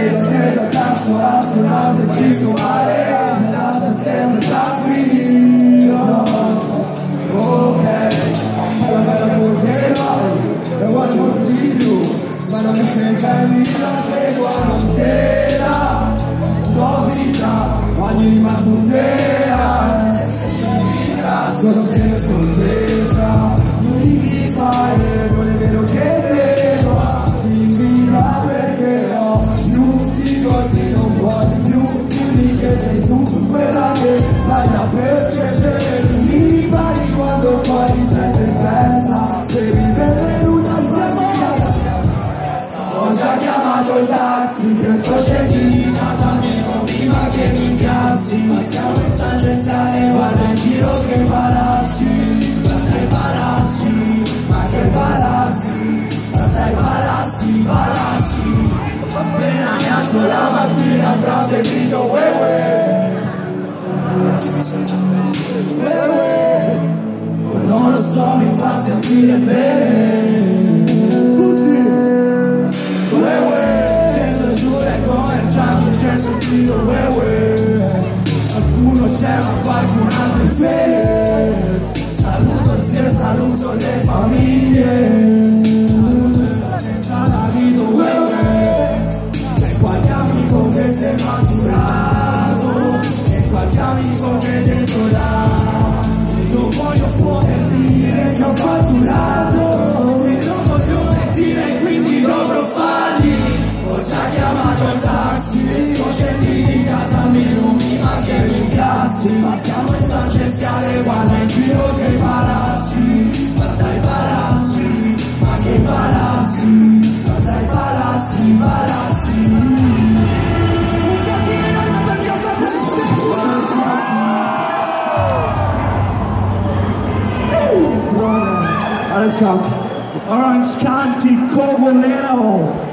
esquerda tá chorando, nada diz no areia, nada sempre tá assim. Ok, eu quero poder, eu quero filho, mas não me senta em mim, não pego a manteira, tua vida, anima solteira, você sendo solteira, não ligue faz. Dimmi che sei tu quella alzo la mattina frase grido uè uè non lo so mi fa sentire bene. Tutti. Uè uè scendo giù e commercianti c'è sentito uè uè qualcuno c'è ma qualcun altro è ferie saluto zio saluto le famiglie chiamato il taxi scendi di casa almeno prima che mi incazzi passiamo in tangenziale guarda in giro che palazzi guarda i palazzi ma che palazzi guarda i palazzi palazzi Orange County. Orange County Cobolero.